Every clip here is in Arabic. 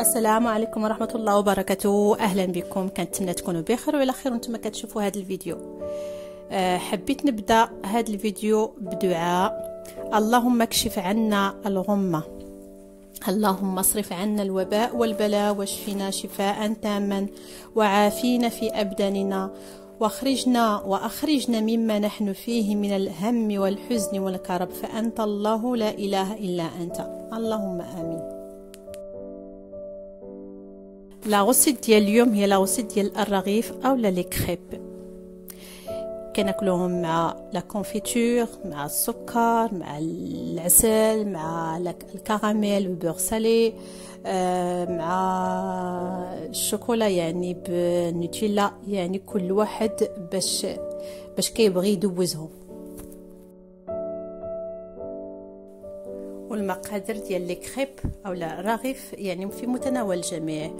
السلام عليكم ورحمة الله وبركاته. أهلا بكم. كنتمنى تكونوا بخير وعلى خير وأنتم كتشوفوا هذا الفيديو. أه حبيت نبدأ هذا الفيديو بدعاء. اللهم اكشف عنا الغمة. اللهم اصرف عنا الوباء والبلاء واشفنا شفاء تاما وعافينا في أبداننا. واخرجنا وأخرجنا مما نحن فيه من الهم والحزن والكرب. فأنت الله لا إله إلا أنت. اللهم آمين. la recette ديال اليوم هي la recette ديال الرغيف أو لا les crêpes كناكلوهم مع la confiture مع السكر مع العسل مع الكراميل وال beurre salé مع الشوكولا يعني بنوتيلا يعني كل واحد باش باش كيبغي يدوزهم. والمقادير ديال لي كريب أو الرغيف يعني في متناول الجميع.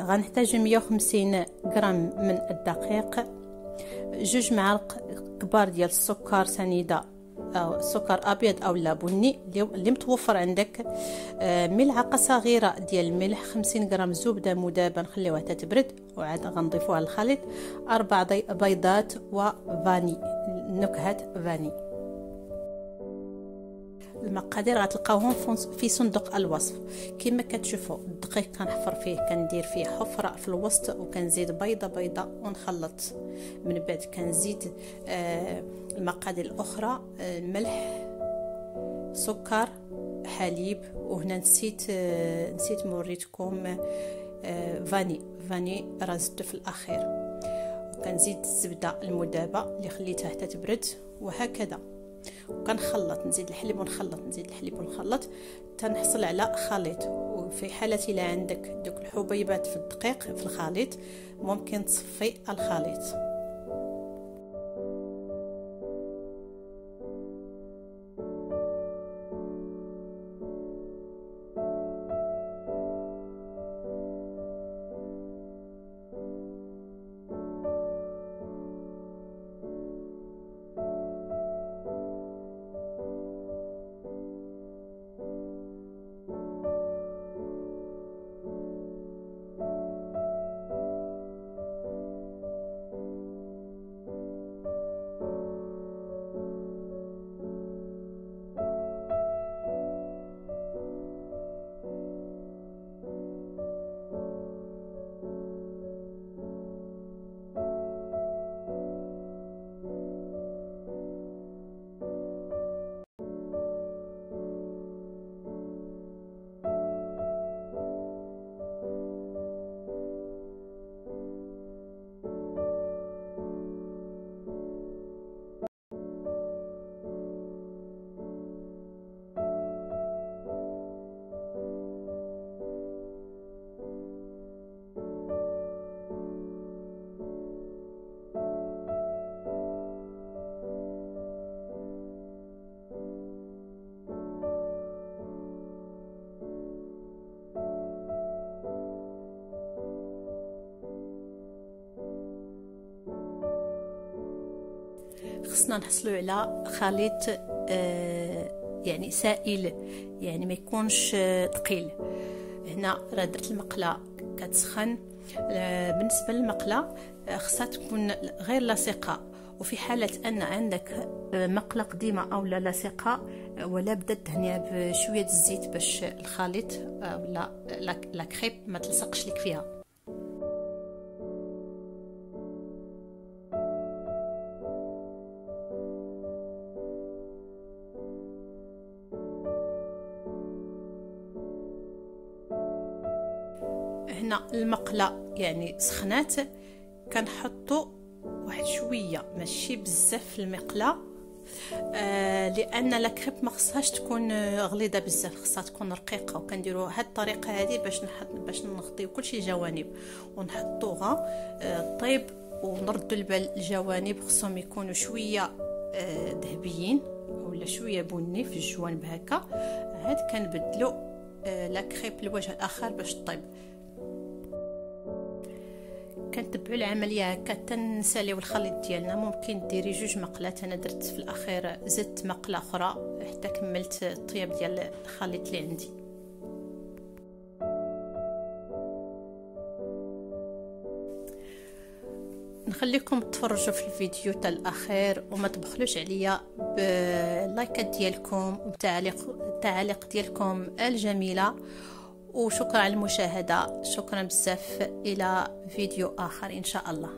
غنحتاج 150 غرام من الدقيق. جوج معالق كبار ديال السكر سنيدة أو سكر أبيض أو لا بني اللي متوفر عندك آه، ملعقة صغيرة ديال الملح 50 غرام زبدة مذابه نخليوها تتبرد. وعاد غنضيفوها للخليط. أربع بيضات وفاني نكهة فاني. المقادير غتلقاوهم في صندوق الوصف. كما كتشوفوا الدقيق كنحفر فيه كندير فيه حفرة في الوسط وكنزيد بيضة بيضة ونخلط. من بعد كنزيد آه المقادير الأخرى آه الملح سكر حليب وهنا نسيت آه نسيت موريتكم آه فاني فاني راه في الأخير. وكنزيد الزبدة المذابه اللي خليتها حتى تبرد وهكذا. وكنخلط نزيد الحليب ونخلط نزيد الحليب ونخلط. تنحصل على خليط. وفي حالة إلا عندك دوك الحبيبات في الدقيق في الخليط ممكن تصفي الخليط. خصنا نحصلوا على خليط آه، يعني سائل يعني ما يكونش ثقيل. هنا راه درت المقلة كتسخن. آه، بالنسبة للمقلة آه، خصها تكون غير لاصقة. وفي حالة أن عندك مقلة قديمة أو لا لاصقة ولا بدا دهنيها بشوية الزيت باش الخليط ولا لا كريب ما تلصقش لك فيها. هنا المقلة يعني سخنات كنحطو واحد شوية ماشي بزاف في المقلة آه لأن لاكريب ما خصهاش تكون غليظة بزاف خصها تكون رقيقة وكنديروا هاد الطريقة هذه باش نحط باش نغطيو كلشي الجوانب ونحطوها آه طيب ونردوا البال الجوانب خصهم يكونوا شوية آه ذهبيين ولا شوية بني في الجوانب هكا عاد كنبدلو آه لاكريب الوجه الآخر باش طيب كنتبعوا العملية هكا تنساليو الخليط ديالنا. ممكن ديري جوج مقلات. أنا درت في الأخير زدت مقلة أخرى حتى كملت الطياب ديال الخليط اللي عندي. نخليكم تفرجوا في الفيديو تاع الأخير وما تبخلوش عليا باللايكات ديالكم والتعليق التعاليق ديالكم الجميلة. وشكرا على المشاهدة. شكرا بزاف. إلى فيديو آخر إن شاء الله.